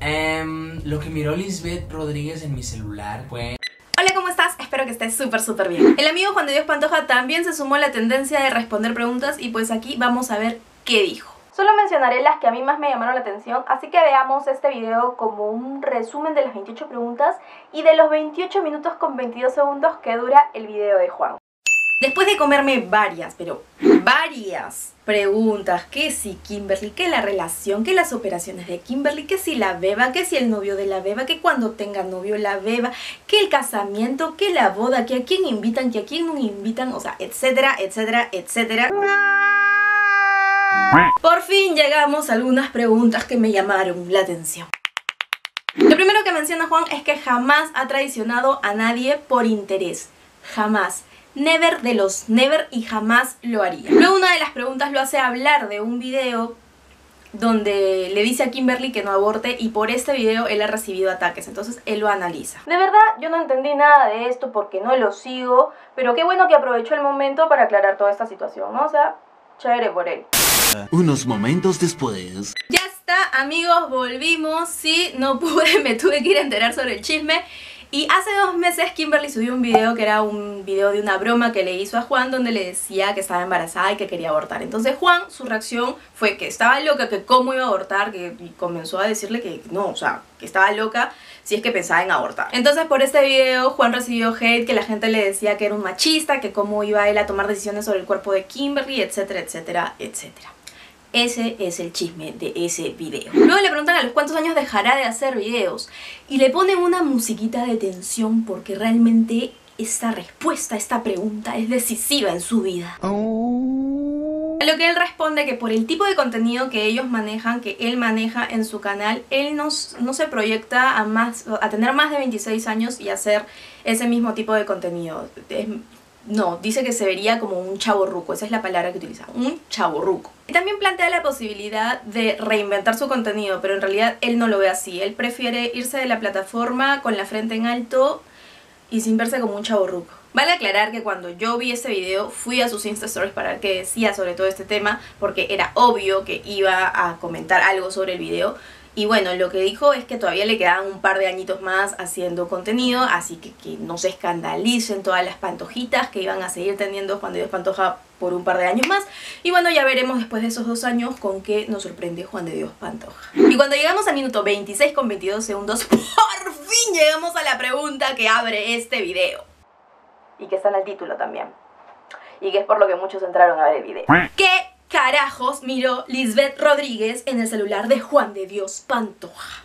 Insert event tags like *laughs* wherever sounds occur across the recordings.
Em, lo que miró Lisbeth Rodríguez en mi celular fue... Hola, ¿cómo estás? Espero que estés súper, súper bien. El amigo Juan de Dios Pantoja también se sumó a la tendencia de responder preguntas y pues aquí vamos a ver qué dijo. Solo mencionaré las que a mí más me llamaron la atención, así que veamos este video como un resumen de las 28 preguntas y de los 28 minutos con 22 segundos que dura el video de Juan. Después de comerme varias, pero varias preguntas, que si Kimberly, que la relación, que las operaciones de Kimberly, que si la beba, que si el novio de la beba, que cuando tenga novio la beba, que el casamiento, que la boda, que a quién invitan, que a quién no invitan, o sea, etcétera, etcétera, etcétera. Por fin llegamos a algunas preguntas que me llamaron la atención. Lo primero que menciona Juan es que jamás ha traicionado a nadie por interés. Jamás never de los never y jamás lo haría. Luego una de las preguntas lo hace hablar de un video donde le dice a Kimberly que no aborte y por este video él ha recibido ataques, entonces él lo analiza. De verdad, yo no entendí nada de esto porque no lo sigo, pero qué bueno que aprovechó el momento para aclarar toda esta situación, ¿no? O sea, chévere por él. Unos momentos después... Ya está, amigos, volvimos, sí, no pude, *laughs* me tuve que ir a enterar sobre el chisme y hace dos meses Kimberly subió un video que era un video de una broma que le hizo a Juan donde le decía que estaba embarazada y que quería abortar. Entonces Juan, su reacción fue que estaba loca, que cómo iba a abortar, que comenzó a decirle que no, o sea, que estaba loca si es que pensaba en abortar. Entonces por este video Juan recibió hate, que la gente le decía que era un machista, que cómo iba él a tomar decisiones sobre el cuerpo de Kimberly, etcétera, etcétera, etcétera. Ese es el chisme de ese video. Luego le preguntan a los cuántos años dejará de hacer videos y le ponen una musiquita de tensión porque realmente esta respuesta esta pregunta es decisiva en su vida. Oh. A lo que él responde que por el tipo de contenido que ellos manejan, que él maneja en su canal, él no, no se proyecta a, más, a tener más de 26 años y hacer ese mismo tipo de contenido. No, dice que se vería como un chaborruco, esa es la palabra que utiliza, un chaborruco. Y también plantea la posibilidad de reinventar su contenido, pero en realidad él no lo ve así. Él prefiere irse de la plataforma con la frente en alto y sin verse como un chaborruco. Vale aclarar que cuando yo vi este video fui a sus Insta Stories para ver qué decía sobre todo este tema porque era obvio que iba a comentar algo sobre el video y bueno, lo que dijo es que todavía le quedaban un par de añitos más haciendo contenido, así que que no se escandalicen todas las pantojitas que iban a seguir teniendo Juan de Dios Pantoja por un par de años más. Y bueno, ya veremos después de esos dos años con qué nos sorprende Juan de Dios Pantoja. Y cuando llegamos al minuto 26 con 22 segundos, *laughs* por fin llegamos a la pregunta que abre este video. Y que está en el título también. Y que es por lo que muchos entraron a ver el video. ¿Qué carajos miró Lisbeth Rodríguez en el celular de Juan de Dios Pantoja?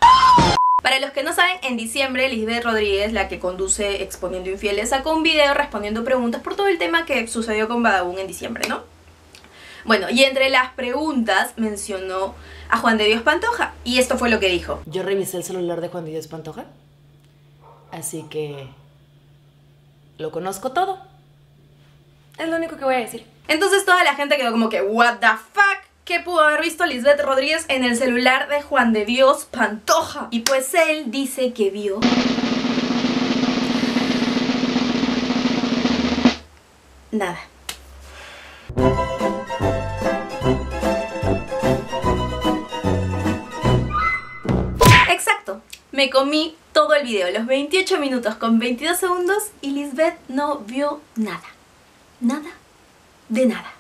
Para los que no saben, en diciembre Lisbeth Rodríguez, la que conduce Exponiendo Infieles, sacó un video respondiendo preguntas por todo el tema que sucedió con Badabun en diciembre, ¿no? Bueno, y entre las preguntas mencionó a Juan de Dios Pantoja, y esto fue lo que dijo. Yo revisé el celular de Juan de Dios Pantoja, así que lo conozco todo. Es lo único que voy a decir. Entonces toda la gente quedó como que, what the fuck? ¿Qué pudo haber visto Lisbeth Rodríguez en el celular de Juan de Dios Pantoja? Y pues él dice que vio... Nada. Exacto. Me comí todo el video, los 28 minutos con 22 segundos y Lisbeth no vio nada. Nada de nada.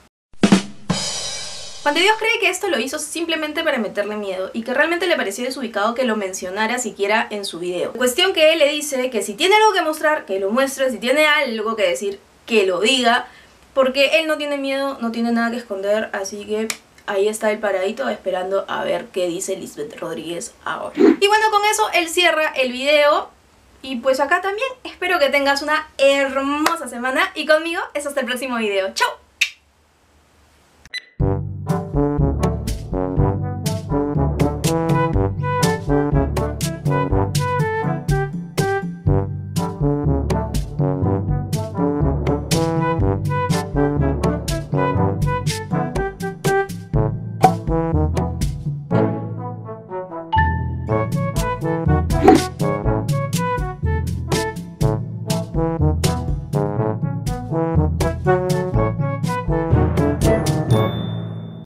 Cuando Dios cree que esto lo hizo simplemente para meterle miedo y que realmente le pareció desubicado que lo mencionara siquiera en su video. Cuestión que él le dice que si tiene algo que mostrar, que lo muestre, si tiene algo que decir, que lo diga, porque él no tiene miedo, no tiene nada que esconder, así que ahí está el paradito esperando a ver qué dice Lisbeth Rodríguez ahora. Y bueno, con eso él cierra el video y pues acá también espero que tengas una hermosa semana y conmigo es hasta el próximo video. ¡Chao!